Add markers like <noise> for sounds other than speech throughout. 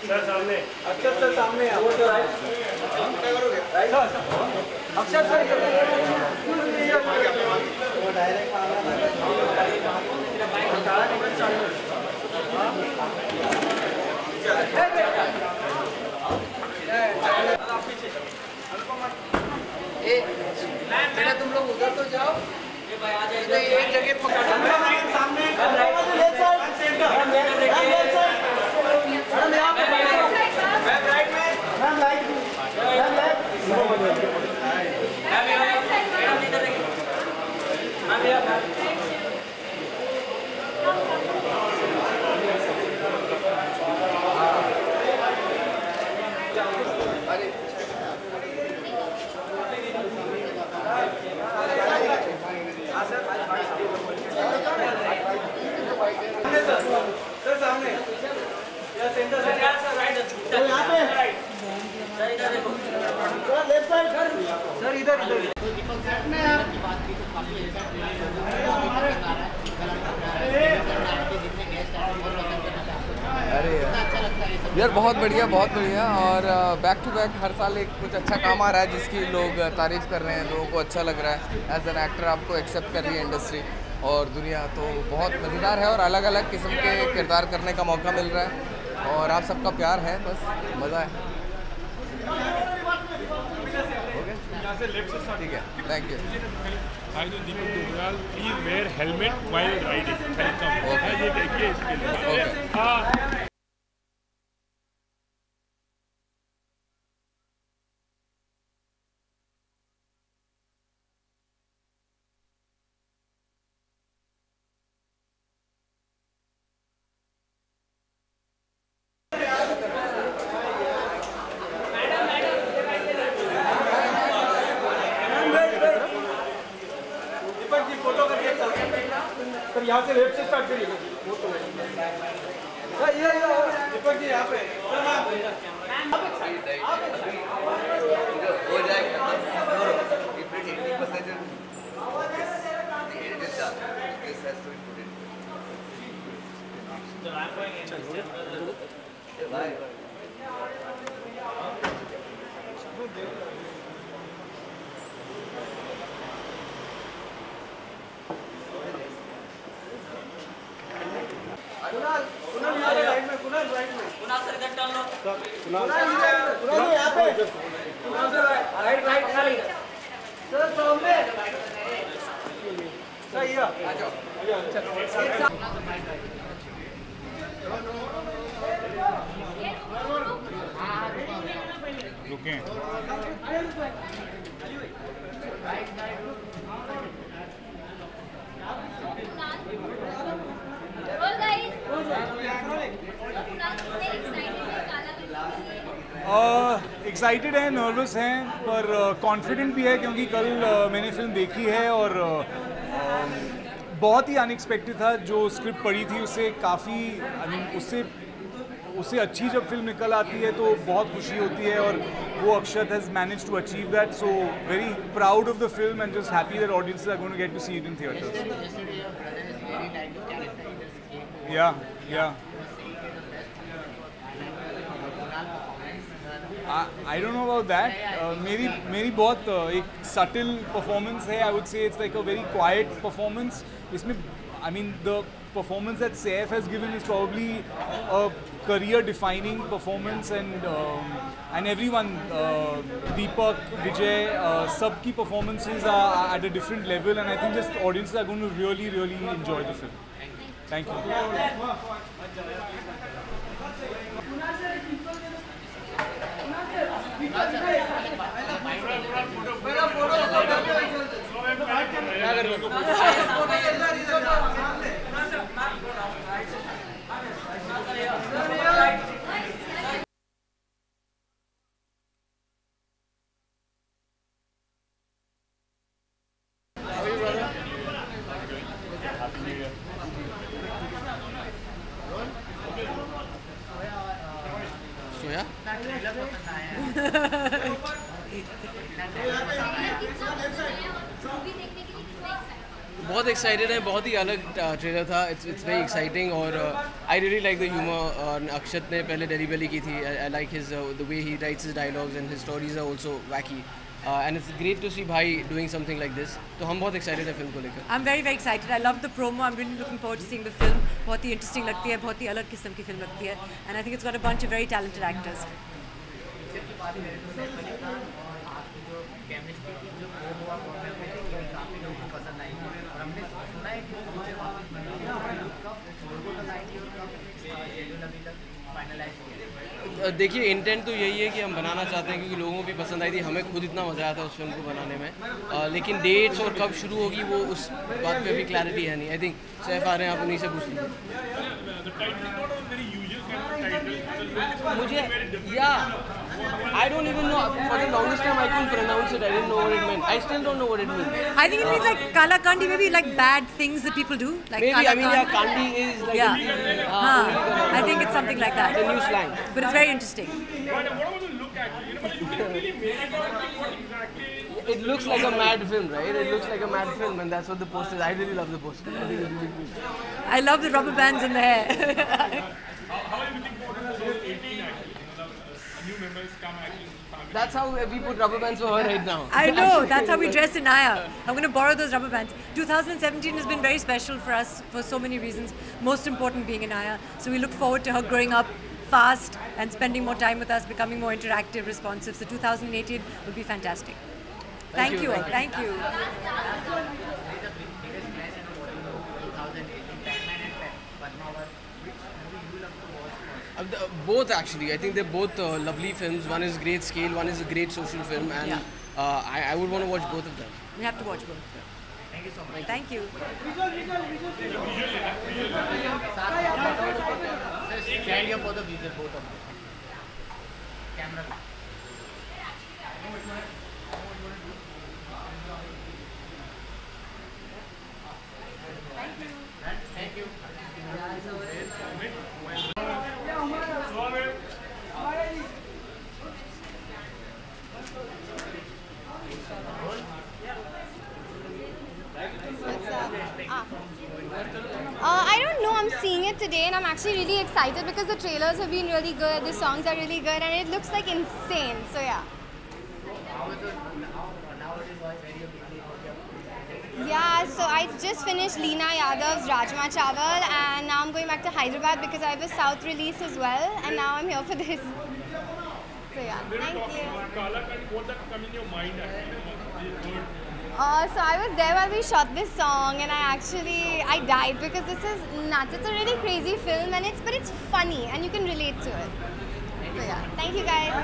Sir सामने अक्षर sir सामने वो अक्षर सर डायरेक्ट तुम लोग उधर तो जाओ ये भाई आ जाए एक जगह पकड़ो सामने सर इधर इधर दीपक सर ने यार बात की तो काफी अच्छा हमारे यार बहुत बढ़िया बहुत बढ़िया और बैक टू बैक हर साल एक कुछ अच्छा काम आ रहा है जिसकी लोग तारीफ़ कर रहे हैं लोगों को अच्छा लग रहा है एज एन एक्टर आपको एक्सेप्ट कर रही है इंडस्ट्री और दुनिया तो बहुत मज़ेदार है और अलग अलग किस्म के किरदार करने का मौका मिल रहा है और आप सबका प्यार है बस मज़ा है ठीक है thank you please wear helmet while riding okay यहाँ से लेफ्ट से स्टार्ट करिए वो तो ये ये दीपक जी यहाँ पे हाँ। अच्छा अच्छा हो जाएगा Bye. कुणाल कुणाल यहाँ राइट में कुणाल राइट में कुणाल सर इधर टर्न लो कुणाल कुणाल यहाँ पे Kunal sir right right Kunal sir सामने सर ये आ जाओ रुकें राइट राइट एक्साइटेड हैं नर्वस हैं पर कॉन्फिडेंट uh, भी है क्योंकि कल uh, मैंने फिल्म देखी है और uh, um, बहुत ही अनएक्सपेक्टेड था जो स्क्रिप्ट पढ़ी थी उससे काफ़ी आई मीन उससे उससे अच्छी जब फिल्म निकल आती है तो बहुत खुशी होती है और वो Akshat has manage to achieve that so very proud of the film and just happy that audience are going to get to see it in theatres yeah yeah I don't know about that. मेरी बहुत uh, uh, एक subtle performance. है I would say it's like a very quiet performance इसमें I performance that Saif has given is probably a career-defining performance, and um, and everyone, uh, Deepak, Vijay, uh, sub key performances are at a different level, and I think just audiences are going to really, really enjoy the film. Thank you. Thank you. Photo photo बहुत excited है बहुत ही अलग trailer था it's it's very exciting और I really like the humour Akshat ने पहले डेली बेली की थी I like his the way he writes his dialogues and his stories are also wacky and it's great to see भाई doing something like this तो हम बहुत excited है film को लेकर I am very very excited I love the promo I am really looking forward to seeing the film बहुत ही interesting लगती है बहुत ही अलग किस्म की फिल्म लगती है एंड तो I think it's got a bunch of very talented actors हमने सुना है कि देखिए इंटेंट तो यही है कि हम बनाना चाहते हैं क्योंकि लोगों को भी पसंद आई थी हमें खुद इतना मज़ा आया था उस फिल्म को बनाने में आ, लेकिन डेट्स और कब शुरू होगी वो उस बात पे अभी क्लैरिटी है नहीं आई थिंक सैफ आ रहे हैं आप उन्हीं से पूछ लीजिए मुझे या I don't even know. For the longest time, I couldn't pronounce it. I didn't know what it meant. I still don't know what it means. I think it means like kala kandi, maybe like bad things that people do. Like maybe I mean yeah, kandi is like yeah. uh, huh. I think it's something like that. It's a new slang. But it's very interesting. it looks like a mad film, right? It looks like a mad film, and that's what the poster is. I really love the poster. I, really love the poster. I love the rubber bands in the hair. <laughs> That's how we put rubber bands over her right now. I know. That's how we dress in Naya. I'm going to borrow those rubber bands. 2017 has been very special for us for so many reasons. Most important being in Naya. So we look forward to her growing up fast and spending more time with us, becoming more interactive, responsive. So 2018 will be fantastic. Thank, thank you. you. Thank you. Thank you. Uh, both actually. I think they're both uh, lovely films. One is great scale, one is a great social film, and yeah. uh, I, I, would want to watch both of them. We have to watch both. Thank you so much. Thank you. Camera. today and I'm actually really excited because the trailers have been really good, the songs are really good and it looks like insane. So yeah. Yeah, so I just finished Lina Yadav's Rajma Chawal and now I'm going back to Hyderabad because I have a South release as well and now I'm here for this. So yeah, thank you. Uh, so I was there while we shot this song and I actually, I died because this is nuts. It's a really crazy film and it's, but it's funny and you can relate to it. So yeah, thank you guys.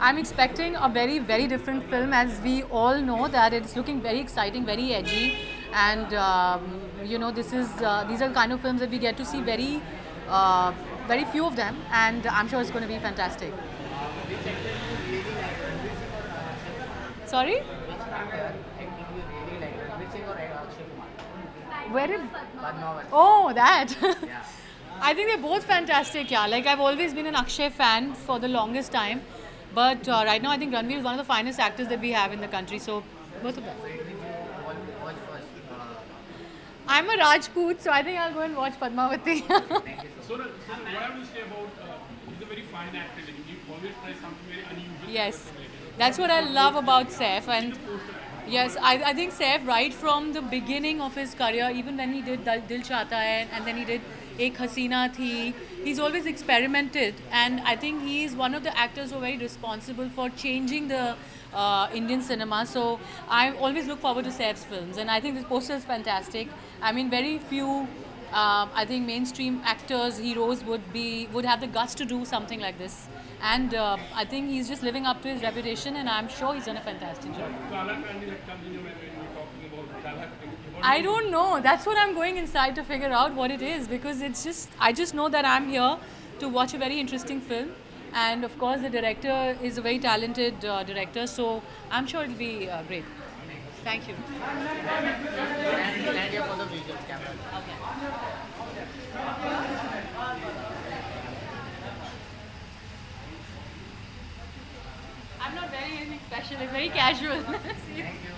I'm expecting a very, very different film as we all know that it's looking very exciting, very edgy. and um, you know this is uh, these are the kind of films that we get to see very uh, very few of them and I'm sure it's going to be fantastic. Sorry? Where did? Oh, that. <laughs> I think they're both fantastic, yeah. Like, I've always been an Akshay fan for the longest time. But uh, right now, I think Ranveer is one of the finest actors that we have in the country. So, both of them. I'm a Rajput, so I think I'll go and watch Padmavati. <laughs> <laughs> so, so what I would say about uh, he's a very fine actor. He always tries something very unusual. Yes, that's what I love about Saif. And yes, I, I think Saif, right from the beginning of his career, even when he did Dil Chata Hai, and then he did Ek He's always experimented, and I think he is one of the actors who are very responsible for changing the uh, Indian cinema. So I always look forward to Saif's films, and I think this poster is fantastic. I mean, very few. Uh, I think mainstream actors, heroes would be would have the guts to do something like this, and uh, I think he's just living up to his reputation, and I'm sure he's done a fantastic job. I don't know. That's what I'm going inside to figure out what it is because it's just, I just know that I'm here to watch a very interesting film. And of course, the director is a very talented uh, director, so I'm sure it'll be uh, great. Thank you. I'm not very anything special, it's very casual. <laughs>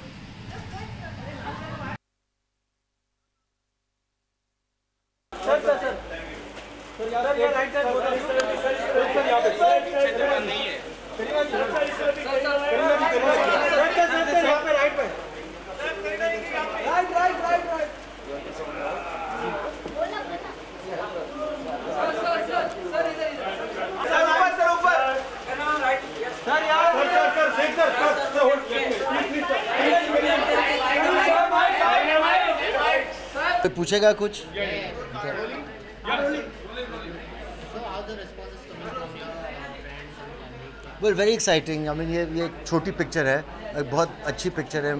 पूछेगा कुछ yeah, yeah, yeah. पूछेगा कुछ well very exciting I mean ये ये एक छोटी picture है एक बहुत अच्छी पिक्चर है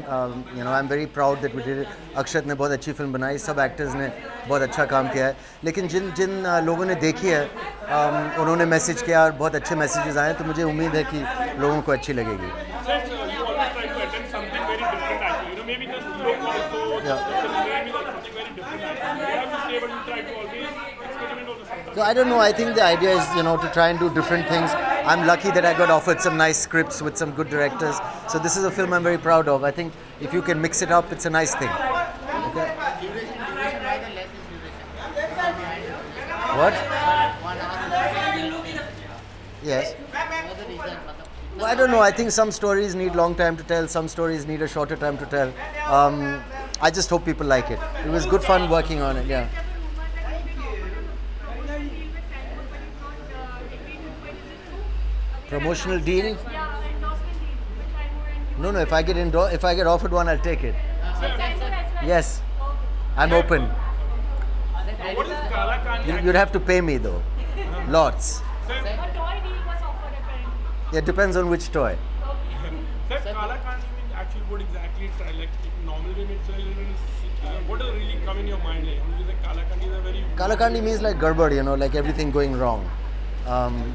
you know I am very proud that we Akshat ने बहुत अच्छी फिल्म बनाई सब एक्टर्स ने बहुत अच्छा काम किया है लेकिन जिन जिन uh, लोगों ने देखी है um, उन्होंने मैसेज किया और बहुत अच्छे मैसेजेस आए तो मुझे उम्मीद है कि लोगों को अच्छी लगेगी So I don't know. I think the idea is, you know, to try and do different things. I'm lucky that I got offered some nice scripts with some good directors. So this is a film I'm very proud of. I think if you can mix it up, it's a nice thing. Okay. What? Yes. Well, I don't know. I think some stories need long time to tell. Some stories need a shorter time to tell. Um, I just hope people like it. It was good fun working on it. Yeah. Promotional deal? No, no. If I get if I get offered one, I'll take it. Yes, I'm open. You'd have to pay me though, <laughs> lots. Yeah, It depends on which toy. <laughs> Sir, Kala means actually uh, what exactly? Like normally what really come in your mind? Like, Kala is a very. Kala means like you know, like everything going wrong. Um,